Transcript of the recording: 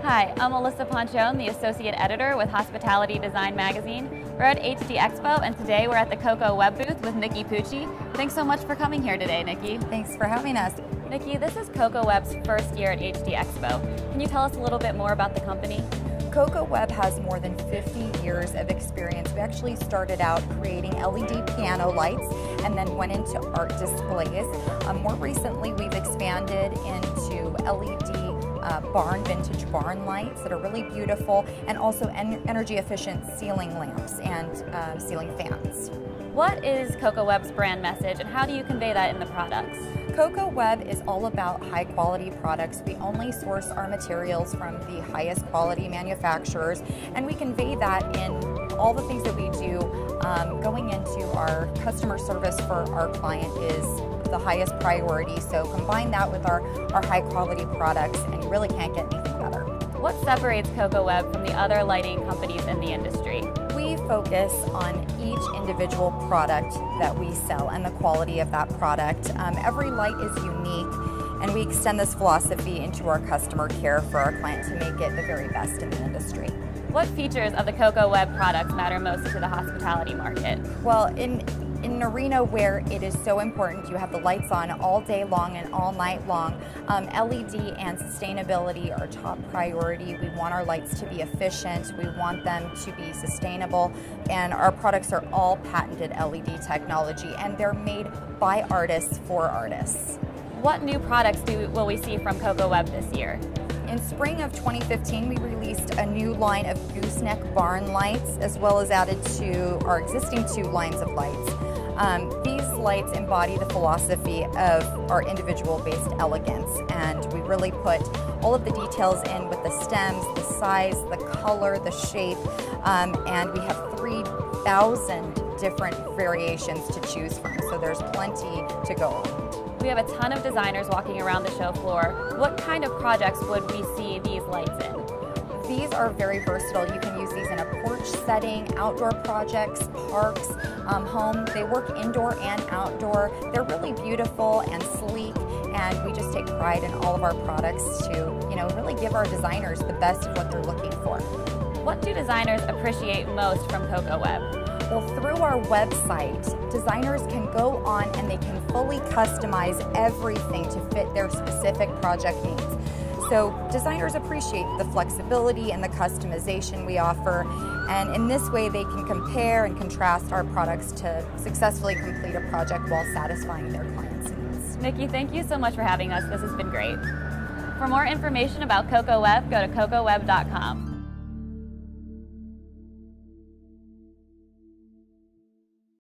Hi, I'm Alyssa Ponchon, the Associate Editor with Hospitality Design Magazine. We're at HD Expo, and today we're at the Cocoweb booth with Nikki Pucci. Thanks so much for coming here today, Nikki. Thanks for having us. Nikki, this is Cocoweb's first year at HD Expo. Can you tell us a little bit more about the company? Cocoweb has more than 50 years of experience. We actually started out creating LED piano lights and then went into art displays. Um, more recently, we've expanded into LED uh, barn, vintage barn lights that are really beautiful, and also en energy efficient ceiling lamps and uh, ceiling fans. What is Cocoweb's brand message and how do you convey that in the products? Coco Web is all about high quality products. We only source our materials from the highest quality manufacturers, and we convey that in all the things that we do. Um, going into our customer service for our client is the highest priority. So combine that with our, our high quality products and you really can't get anything better. What separates Cocoweb from the other lighting companies in the industry? We focus on each individual product that we sell and the quality of that product. Um, every light is unique and we extend this philosophy into our customer care for our client to make it the very best in the industry. What features of the Cocoweb products matter most to the hospitality market? Well, in in an arena where it is so important, you have the lights on all day long and all night long. Um, LED and sustainability are top priority. We want our lights to be efficient. We want them to be sustainable. And our products are all patented LED technology and they're made by artists for artists. What new products do, will we see from Cocoweb this year? In spring of 2015, we released a new line of gooseneck barn lights, as well as added to our existing two lines of lights. Um, these lights embody the philosophy of our individual based elegance, and we really put all of the details in with the stems, the size, the color, the shape, um, and we have 3,000 different variations to choose from, so there's plenty to go around. We have a ton of designers walking around the show floor. What kind of projects would we see these lights in? These are very versatile. You can use these in a porch setting, outdoor projects, parks, um, home. They work indoor and outdoor. They're really beautiful and sleek and we just take pride in all of our products to, you know, really give our designers the best of what they're looking for. What do designers appreciate most from Cocoweb? Well, through our website, designers can go on and they can fully customize everything to fit their specific project needs. So designers appreciate the flexibility and the customization we offer, and in this way they can compare and contrast our products to successfully complete a project while satisfying their clients' needs. Nikki, thank you so much for having us. This has been great. For more information about Cocoweb, go to cocoweb.com.